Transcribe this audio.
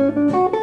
Música